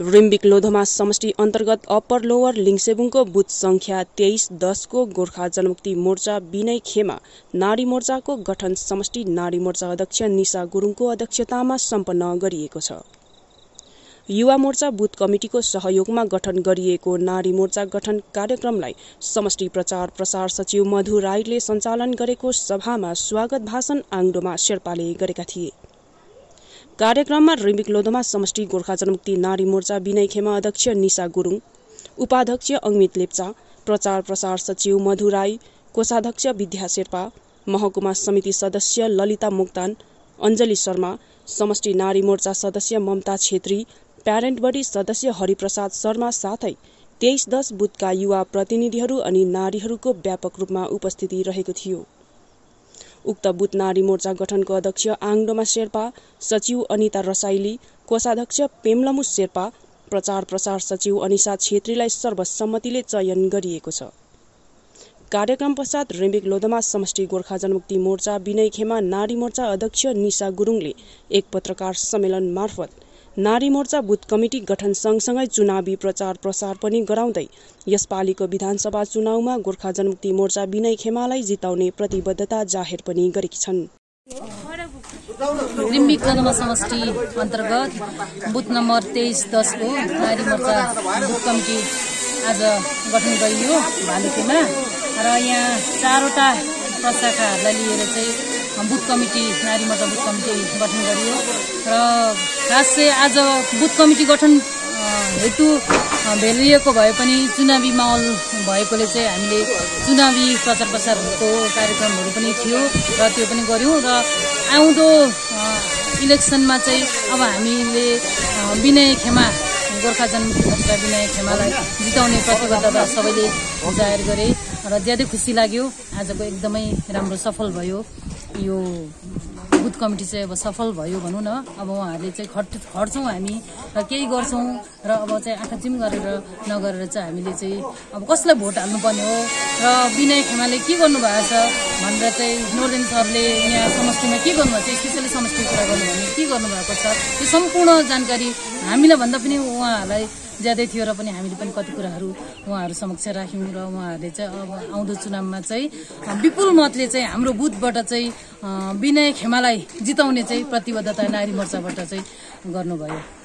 रिम्बिक लोधोमा समष्टि अन्तर्गत upper lower लिङसेबुङको booth संख्या तेइस दसको गोर्खा जनमुक्ति मोर्चा विनय खेमा नारी मोर्चाको गठन समष्टि नारी मोर्चा अध्यक्ष निशा गुरूङको अध्यक्षतामा सम्पन्न गरिएको छ। युवा मोर्चा बुथ कमिटिको सहयोगमा गठन गरिएको नारी मोर्चा गठन कार्यक्रमलाई समष्टि प्रचार प्रसार सचिव मधु राईले सञ्चालन गरेको सभामा स्वागत भाषण आङडोमा शेर्पाले गरेका थिए। कार्यक्रममा रिम्बिक लोधोमा समष्टि गोर्खा जनमुक्ति नारी मोर्चा विनय खेमा अध्यक्ष निशा गुरूङ उपाध्यक्ष अङ्मित लेप्चा प्रचार प्रसार सचिव मधु राई कोषाध्यक्ष विद्या शेर्पा महकुमा समिति सदस्य ललिता मोक्तान अञ्जली शर्मा समष्टि नारी मोर्चा सदस्य ममता छेत्री प्यारेन्ट बडी सदस्य हरिप्रसाद शर्मा साथै तेइस दश बुथका युवा प्रतिनिधिहरू अनि नारीहरूको व्यापक रूपमा उपस्थिति रहेको थियो। उक्त बुथ नारी मोर्चा गठनको अध्यक्ष आङडोमा शेर्पा सचिव अनिता रसाइली कोषाध्यक्ष पेमलमु शेर्पा प्रचार प्रसार सचिव अनिसा छेत्रीलाई सर्वसम्मतिले चयन गरिएको छ। कार्यक्रम पश्चात रेम्बिक लोधमा समष्टि गोर्खा जनमुक्ति मोर्चा विनय खेमा नारी मोर्चा अध्यक्ष निशा गुरूङले एक पत्रकार सम्मेलन मार्फत नारी मोर्चा बुथ कमिटी गठन सँगसँगै चुनावी प्रचार प्रसार पनि गराउँदै यसपालिको विधानसभा चुनावमा गोर्खा जनमुक्ति मोर्चा विनय खेमालाई जिताउने प्रतिबद्धता जाहेर पनि गरेकी छन्। रिम्बिक कदमा समष्टि अन्तर्गत बुथ नम्बर तेइस दसको नारी मोर्चा बुथ कमिटी आज गठन गरियो भालुकीमा। र यहाँ चारवटा प्रशाखाहरूलाई लिएर चाहिँ बुथ कमिटी नारी मोर्चा बुथ कमिटी गठन गरियो। र खास चाहिँ आज बुथ कमिटी गठन हेतु भेलिएको भए पनि चुनावी माहौल भएकोले चाहिँ हामीले चुनावी प्रचार प्रसारको कार्यक्रमहरू पनि थियो र त्यो पनि गऱ्यौँ र आउँदो इलेक्सनमा चाहिँ अब हामीले विनय खेमा गोर्खा जनमुक्ति मोर्चा विनय खेमालाई जिताउने प्रतिबद्धता सबैले जाहेर गरे र ज्यादै खुसी लाग्यो। आजको एकदमै राम्रो सफल भयो। यो बुथ कमिटी चाहिँ अब सफल भयो भनौँ न। अब उहाँहरूले चाहिँ खट खट्छौँ हामी र केही गर्छौँ र अब चाहिँ आँखा चिम गरेर नगरेर चाहिँ हामीले चाहिँ अब कसलाई भोट हाल्नुपर्ने हो? र विनय खेमाले के गर्नुभएको छ भनेर चाहिँ नोर्देन सरले यहाँ समष्टिमा के गर्नुभएको छ? स्पेसली समष्टिको कुरा गर्नु भने के गर्नुभएको छ? त्यो सम्पूर्ण जानकारी हामीलाई भन्दा पनि उहाँहरूलाई ज्यादै थियो र पनि हामीले पनि कति कुराहरू उहाँहरू समक्ष राख्यौँ र उहाँहरूले चाहिँ अब आउँदो चुनावमा चाहिँ विपुल मतले चाहिँ हाम्रो बुथबाट चाहिँ विनय खेमालाई जिताउने चाहिँ प्रतिबद्धता नारी मोर्चाबाट चाहिँ गर्नुभयो।